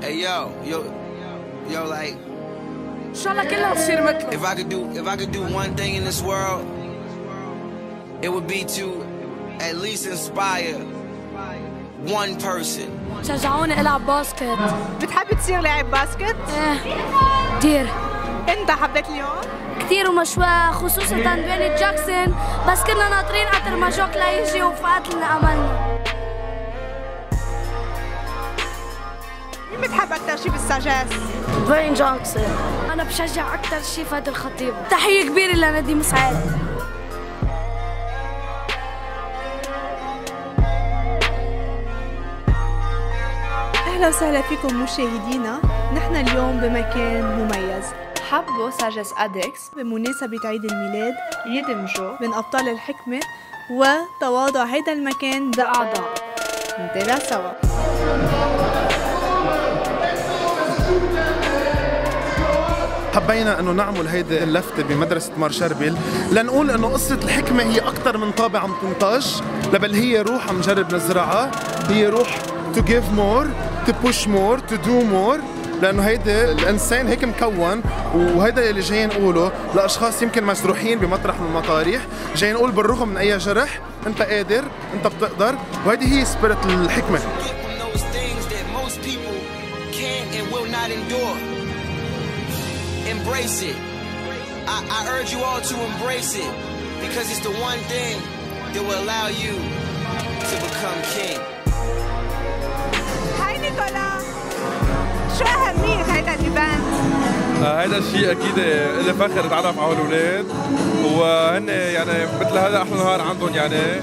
Hey yo, yo, yo, like if I could do if I could do one thing in this world, it would be to at least inspire one person. شجعوني العب باسكت بتحب تصير لاعب باسكت؟ إيه كثير انت حبيت اليوم؟ كثير ومشواه خصوصا بين جاكسون بس كنا ناطرين قطر ما جوك ليجي وفقت لنا املنا بتحب أكثر شيء بالساجاس؟ فين جاكسون أنا بشجع أكثر شيء فهد الخطيب. تحية كبيرة لنديم سعيد. أهلا وسهلا فيكم مشاهدينا. نحن اليوم بمكان مميز. حبوا ساجس ادكس بمناسبة عيد الميلاد. يدمجوا بين أبطال الحكمة وتواضع هيدا المكان بأعضاء. نتابع سوا. حبينا أنه نعمل هيدي اللفتة بمدرسة مار شربل لنقول أنه قصة الحكمة هي أكثر من طابع عم تنتج بل هي روح عم نجرب نزرعها. هي روح to give more to push more to do more. لأنه هيدي الإنسان هيك مكون وهيدا اللي جاي نقوله لأشخاص يمكن مسروحين بمطرح من المطارح جاي نقول بالرغم من أي جرح أنت قادر أنت بتقدر. وهيدي هي spirit الحكمة. Embrace it. I, I urge you all to embrace it because it's the one thing that will allow you to become king. هاي نيكولا شو أهمية هيدا الإيفنت؟ آه، هيدا الشيء أكيد له فخر اتعرف على الأولاد. وهن يعني مثل هذا أحلى نهار عندهم يعني.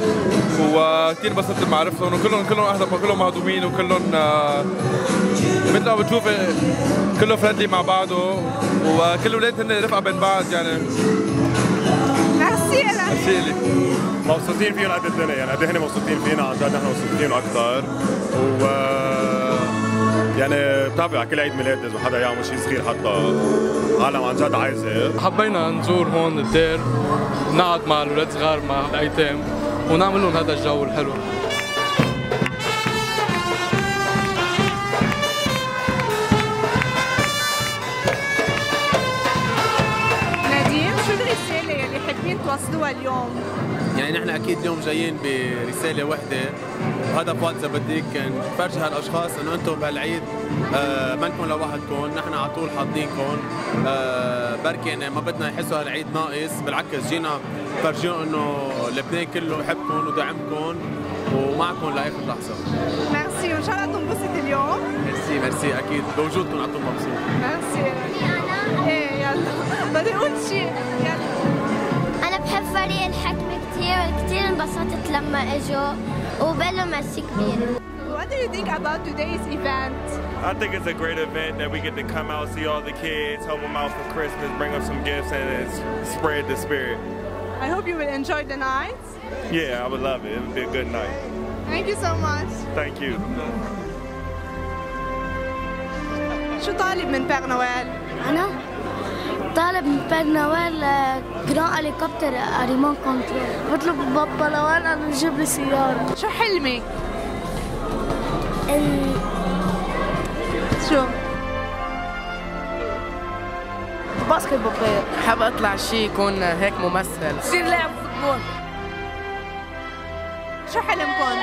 وكثير انبسطت بمعرفتهم. وكلهم كلهم أهلا كلهم مهضومين. وكلهم آه، مثل ما بتشوفي كله فريندلي مع بعضه. وكل الأولاد هن رفقة بين بعض يعني. ميرسي لك. مبسوطين فيهم قد الدنيا. يعني قد إيه هن مبسوطين فينا؟ عن جد نحن مبسوطين أكثر و يعني بتابع كل عيد ميلاد إذا حدا يعمل شيء صغير حتى. عالم عن جد عايزة. حبينا نزور هون الدير نقعد مع الاولاد صغار مع الأيتام ونعمل لهم هذا الجو الحلو. توصلوها اليوم؟ يعني نحن أكيد اليوم جايين برسالة وحده وهدف واحد إذا بدك نفرجي هالأشخاص إنه أنتم بهالعيد آه منكم لوحدكم نحن على طول حاضنينكم. آه بركي يعني ما بدنا يحسوا هالعيد ناقص بالعكس جينا نفرجيهم إنه لبنان كله يحبكم ودعمكم ومعكم لآخر لحظة. ميرسي وإن شاء الله تنبسط اليوم. merci merci أكيد بوجودكم على طول مبسوط ميرسي إيه يلا. بدي أقول شيء. يلا. فريق الحكمة كتير كتير انبسطت لما إجوا وبقول لهم ميرسي كبير What do you think about today's event? I think it's a great event that we get to come out, see all the kids, help them out for Christmas, bring them some gifts, and it's spread the spirit. I hope you will enjoy the night. Yeah, I would love it. It would be a good night. Thank you so much. Thank you. شو طالب من بير نويل؟ انا طالب من بير نوال جران هليكوبتر اريمان كونترول بطلب بابا لوان انه يجيب لي سيارة شو حلمك؟ شو؟ باسكت بول حاب أطلع شيء يكون هيك ممثل صير لاعب فوتبول شو حلمكم؟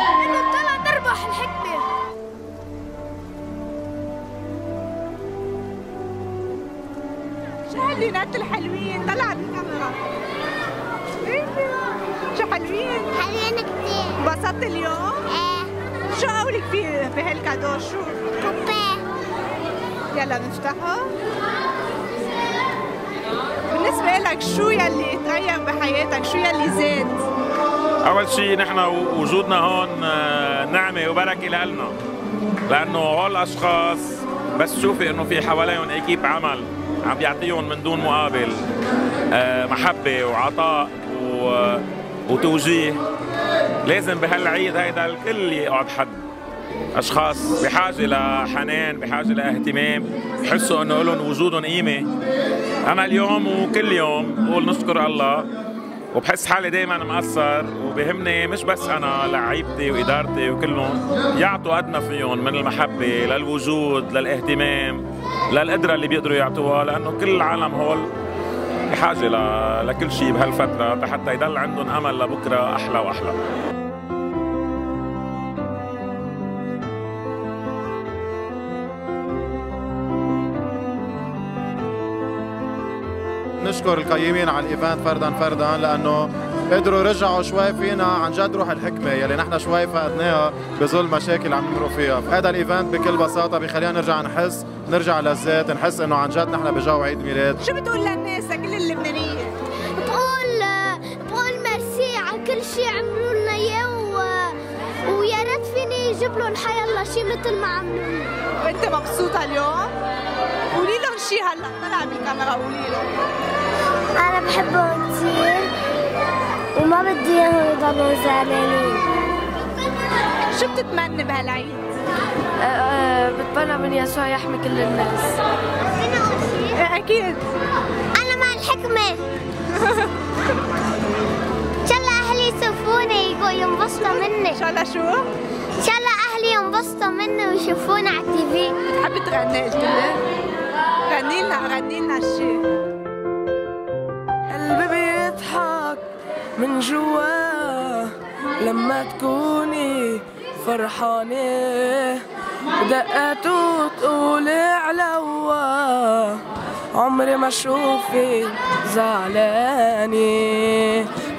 شو هاللينات الحلوين؟ طلع بالكاميرا. إيه، شو حلوين؟ حلوين كتير انبسطت اليوم؟ إيه شو قولك في بهالكادو شو؟ كوبيه يلا نفتحه بالنسبة لك شو يلي تغير بحياتك؟ شو يلي زاد؟ أول شيء نحن وجودنا هون آه، نعمة وبركة لنا لأنه هول الأشخاص بس تشوفي إنه في حواليهم أكيب عمل عم بيعطيهم من دون مقابل آه، محبة وعطاء و- وتوجيه. لازم بهالعيد هيدا الكل يقعد حد. أشخاص بحاجة لحنان بحاجة لاهتمام يحسوا إنه لهم وجودهم قيمة. أنا اليوم وكل يوم بقول نشكر الله وبحس حالي دائما مقصر وبهمني مش بس أنا لعيبتي وإدارتي وكلهم يعطوا قدنا فيهم من المحبة للوجود للاهتمام للقدرة اللي بيقدروا يعطوها لأنه كل العالم هول بحاجة لكل شيء بهالفترة حتى يضل عندهم أمل لبكرة أحلى وأحلى. نشكر القيمين على الإيفنت فردا فردا لأنه قدروا يرجعوا شوي فينا عن جد روح الحكمة يلي نحن شوي فقدناها بظل مشاكل عم نمروا فيها، هذا ال event بكل بساطة بخلينا نرجع نحس، نرجع للذات، نحس إنه عن جد نحن بجو عيد ميلاد. شو بتقول للناس لكل اللبنانيه؟ بقول بقول ميرسي على كل شيء عملوا لنا إياه و... ويا ريت فيني يجيب لهم حيالله شيء مثل ما عملوا لي وأنت مبسوطة اليوم؟ قولي لهم شيء هلا طلع بالكاميرا قولي لهم بحبهم كثير وما بدي إياهم يضلوا زعلانين شو بتتمنى بهالعيد؟ بتمنى من يسوع يحمي كل الناس؟ أكيد أنا مع الحكمة إن شاء الله أهلي يشوفوني ينبسطوا مني إن شاء الله شو؟ إن شاء الله أهلي ينبسطوا مني ويشوفوني على التي في بتحبي تغني قلت لي؟ غني لنا غني لنا شيء من جوا لما تكوني فرحانة. ودقاته تقولي علوا عمري ما شوفي زعلانة.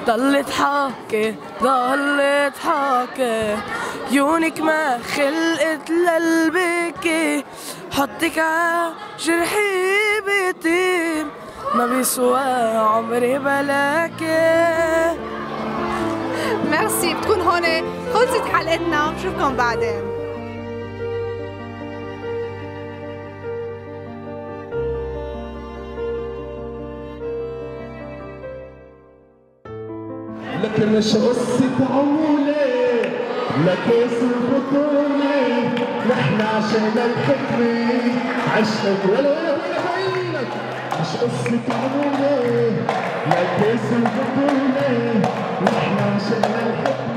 ضل تحكي ضل تحكي عيونك ما خلقت للبكي. حطك ع جرحي بيتيم ما بيسوى عمري بلاكي. ميرسي بتكون هون. خلصت حلقتنا بشوفكم بعدين. لكن مش قصة عمولة لكيس البطولة نحن عشان الحكمة عشقك ولا مش قصة عمولة لكيس البطولة نحن عشان الحكمة